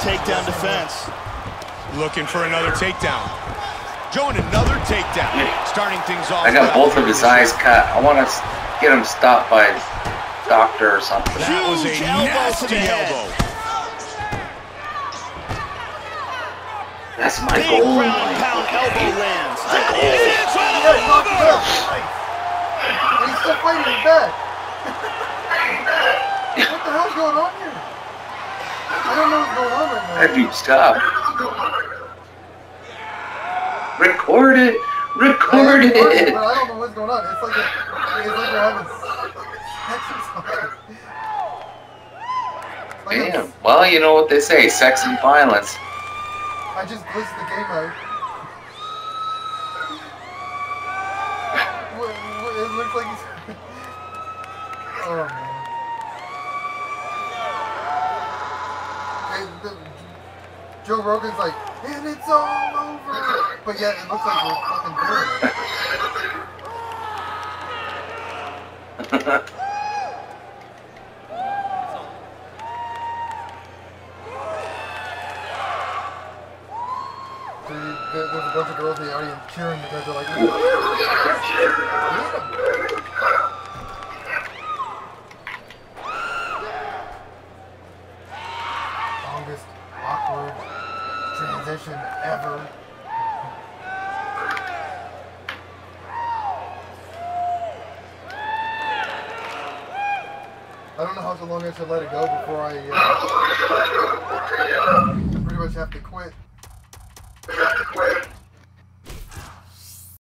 Takedown defense. Looking for another takedown. Joe and another takedown. Starting things off. I got both of his eyes cut. I want to get him stopped by a doctor or something. That was a Huge elbow to nasty the elbow. That's my Big goal in ground life. pound elbow lands. Yeah, he knocked him out. And he's still fighting his back. what the hell's going on here? I don't know what's going on right now. That dude, stop. Record it. Record it. I don't know what's going on. It's like a, it's like they're having sex or something. Like Damn. Well, you know what they say, sex and violence. I just blitzed the game out. It looks like he's. oh man. And the, Joe Rogan's like, and it's all over. But yet it looks like we're fucking doing There's a bunch of girls in the audience cheering because they're like, transition ever. I don't know how long I should let it go before I uh, pretty much have to quit.